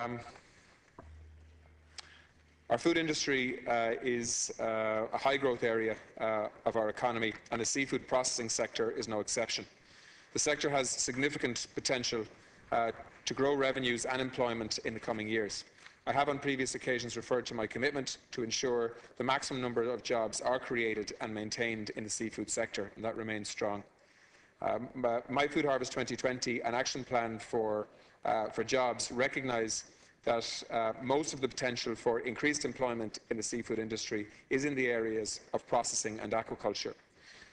Um, our food industry uh, is uh, a high growth area uh, of our economy, and the seafood processing sector is no exception. The sector has significant potential uh, to grow revenues and employment in the coming years. I have on previous occasions referred to my commitment to ensure the maximum number of jobs are created and maintained in the seafood sector, and that remains strong. Um, my Food Harvest 2020, an action plan for, uh, for jobs, recognise that uh, most of the potential for increased employment in the seafood industry is in the areas of processing and aquaculture.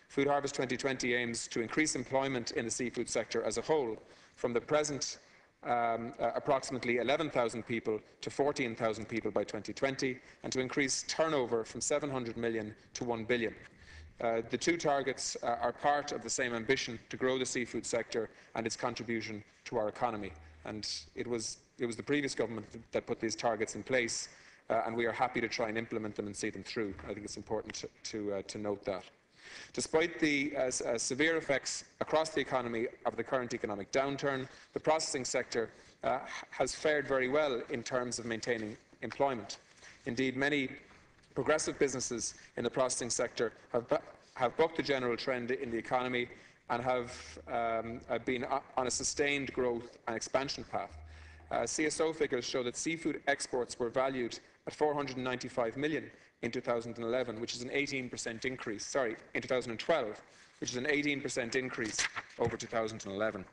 Food Harvest 2020 aims to increase employment in the seafood sector as a whole from the present um, uh, approximately 11,000 people to 14,000 people by 2020 and to increase turnover from 700 million to 1 billion. Uh, the two targets uh, are part of the same ambition to grow the seafood sector and its contribution to our economy. And it was, it was the previous government that put these targets in place, uh, and we are happy to try and implement them and see them through. I think it's important to, to, uh, to note that. Despite the uh, uh, severe effects across the economy of the current economic downturn, the processing sector uh, has fared very well in terms of maintaining employment. Indeed, many progressive businesses in the processing sector have, have bucked the general trend in the economy and have um, uh, been on a sustained growth and expansion path. Uh, CSO figures show that seafood exports were valued at 495 million in 2011, which is an 18% increase, sorry, in 2012, which is an 18% increase over 2011.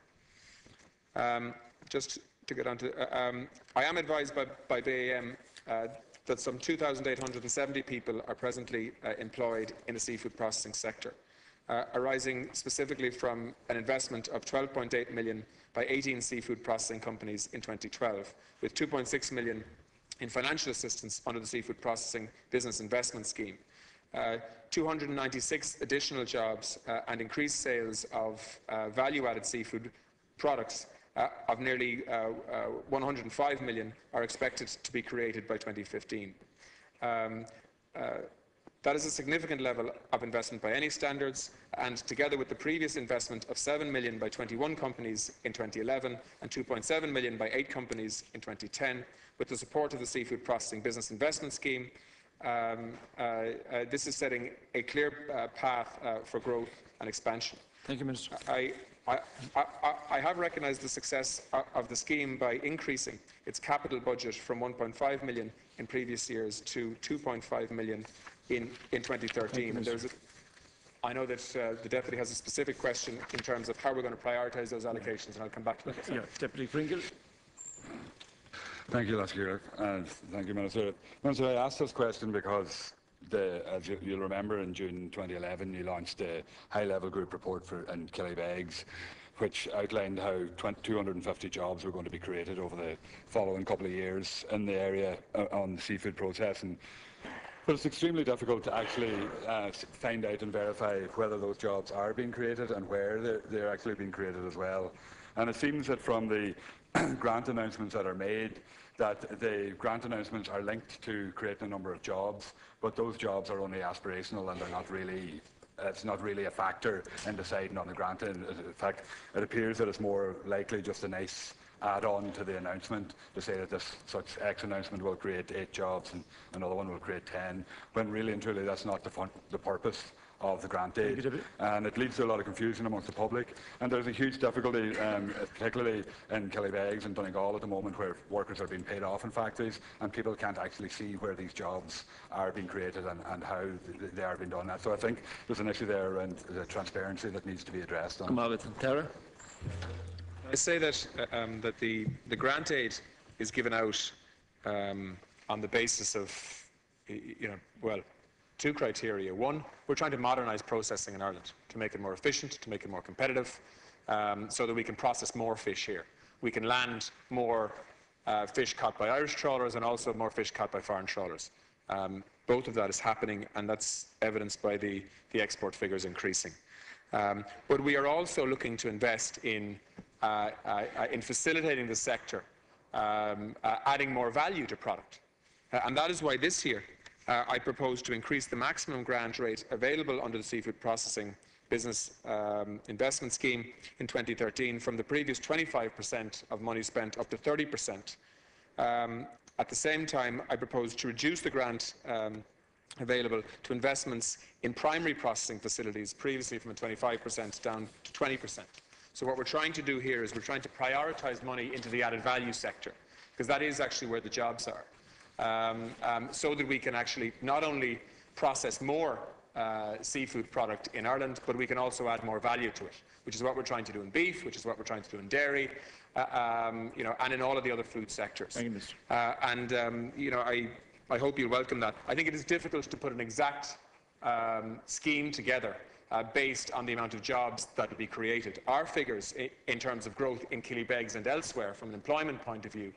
Um, just to get on to, uh, um, I am advised by, by BIM uh, that some 2,870 people are presently uh, employed in the seafood processing sector, uh, arising specifically from an investment of 12.8 million by 18 seafood processing companies in 2012, with 2.6 million in financial assistance under the Seafood Processing Business Investment Scheme. Uh, 296 additional jobs uh, and increased sales of uh, value-added seafood products uh, of nearly uh, uh, 105 million are expected to be created by 2015. Um, that is a significant level of investment by any standards, and together with the previous investment of 7 million by 21 companies in 2011 and 2.7 million by 8 companies in 2010, with the support of the Seafood Processing Business Investment Scheme. Um, uh, uh, this is setting a clear uh, path uh, for growth and expansion. Thank you, Minister. I, I, I, I have recognised the success of the scheme by increasing its capital budget from 1.5 million in previous years to 2.5 million in, in 2013. You, a, I know that uh, the Deputy has a specific question in terms of how we're going to prioritise those allocations, and I'll come back to that. Yeah, Deputy Pringle. Thank you, Laskir, and thank you, Minister. Minister, I asked this question because the, as you, will remember, in June 2011, you launched a high-level group report for in Killybegs, which outlined how 20, 250 jobs were going to be created over the following couple of years in the area uh, on the seafood processing. But it's extremely difficult to actually uh, find out and verify whether those jobs are being created and where they're, they're actually being created as well. And it seems that from the grant announcements that are made that the grant announcements are linked to creating a number of jobs, but those jobs are only aspirational and they're not really it's not really a factor in deciding on the grant. In fact, it appears that it's more likely just a nice add-on to the announcement to say that this such X announcement will create eight jobs and another one will create ten, when really and truly that's not the, fun, the purpose of the grant aid. And it leads to a lot of confusion amongst the public. And there's a huge difficulty, um, particularly in Killybegs and Donegal at the moment, where workers are being paid off in factories and people can't actually see where these jobs are being created and, and how they are being done. So I think there's an issue there around the transparency that needs to be addressed. Come on, Tara. I say that, uh, um, that the, the grant aid is given out um, on the basis of, you know, well, two criteria. One, we're trying to modernise processing in Ireland to make it more efficient, to make it more competitive, um, so that we can process more fish here. We can land more uh, fish caught by Irish trawlers and also more fish caught by foreign trawlers. Um, both of that is happening, and that's evidenced by the, the export figures increasing. Um, but we are also looking to invest in, in facilitating the sector, um, uh, adding more value to product. Uh, and that is why this year uh, I propose to increase the maximum grant rate available under the Seafood Processing Business um, Investment Scheme in 2013 from the previous 25% of money spent up to 30%. Um, at the same time, I propose to reduce the grant um, available to investments in primary processing facilities, previously from a 25% down to 20%. So what we're trying to do here is we're trying to prioritise money into the added value sector, because that is actually where the jobs are, um, um, so that we can actually not only process more uh, seafood product in Ireland, but we can also add more value to it, which is what we're trying to do in beef, which is what we're trying to do in dairy, uh, um, you know, and in all of the other food sectors. Thank you, Mr. Uh, and um, you know, I, I hope you'll welcome that. I think it is difficult to put an exact um, scheme together uh, based on the amount of jobs that will be created. Our figures in terms of growth in Killybegs and elsewhere, from an employment point of view,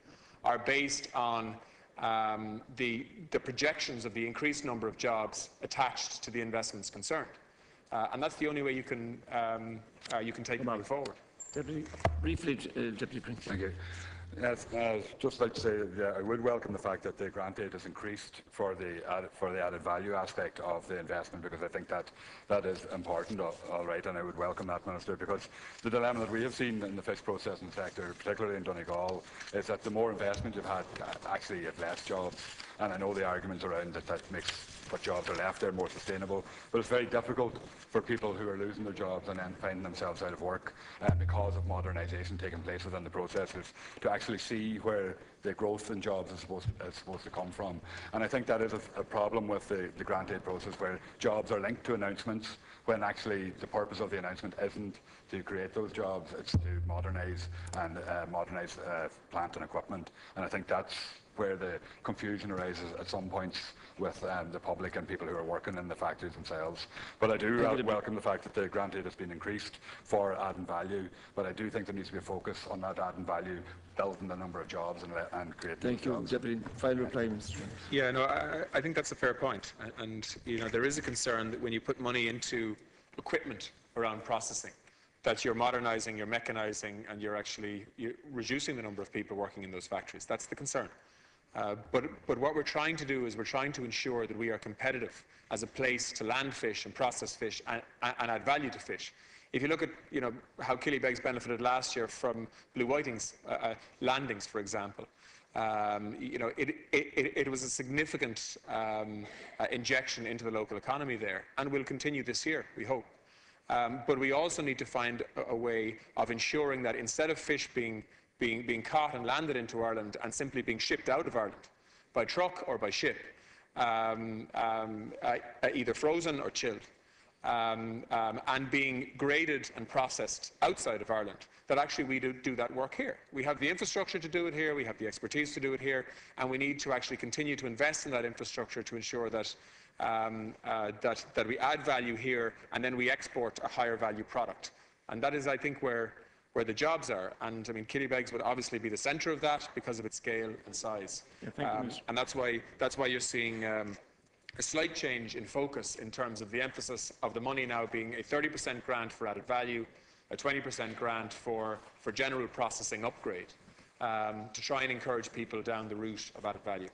are based on um, the, the projections of the increased number of jobs attached to the investments concerned. Uh, and that's the only way you can, um, uh, you can take it moving forward. Deputy, briefly, uh, Deputy Pringle. Thank you. Yes, uh, just like to say that I would welcome the fact that the grant aid has increased for the added, for the added value aspect of the investment because I think that that is important, all, all right, and I would welcome that, Minister, because the dilemma that we have seen in the fish processing sector, particularly in Donegal, is that the more investment you've had, uh, actually you have less jobs, and I know the arguments around that that makes what jobs are left there more sustainable, but it's very difficult for people who are losing their jobs and then finding themselves out of work uh, because of modernisation taking place within the processes to actually see where the growth in jobs is supposed, is supposed to come from. And I think that is a, a problem with the, the grant aid process where jobs are linked to announcements when actually the purpose of the announcement isn't to create those jobs, it's to modernise and uh, modernise uh, plant and equipment. And I think that's where the confusion arises at some points with um, the public and people who are working in the factories themselves. But I do uh, welcome the fact that the grant aid has been increased for adding value, but I do think there needs to be a focus on that adding value, building the number of jobs and, le- and creating Thank you, jobs. Deputy. Final reply, Mr. Yeah, no, I, I think that's a fair point. A- And, you know, there is a concern that when you put money into equipment around processing, that you're modernising, you're mechanising, and you're actually you're reducing the number of people working in those factories. That's the concern. Uh, but, but what we're trying to do is we're trying to ensure that we are competitive as a place to land fish and process fish and, and add value to fish. If you look at you know, how Killybegs benefited last year from blue whitings uh, uh, landings, for example, um, you know, it, it, it, was a significant um, uh, injection into the local economy there, and will continue this year, we hope. Um, but we also need to find a, a way of ensuring that instead of fish being, being, being caught and landed into Ireland and simply being shipped out of Ireland by truck or by ship, um, um, uh, uh, either frozen or chilled, um, um, and being graded and processed outside of Ireland, that actually we do, do that work here. We have the infrastructure to do it here, we have the expertise to do it here, and we need to actually continue to invest in that infrastructure to ensure that, um, uh, that, that we add value here and then we export a higher value product. And that is, I think, where, where the jobs are. And I mean, Killybegs would obviously be the centre of that because of its scale and size. Yeah, you, Um, Mr. and that's why, that's why you're seeing um, a slight change in focus in terms of the emphasis of the money now being a 30% grant for added value, a 20% grant for, for general processing upgrade, um, to try and encourage people down the route of added value.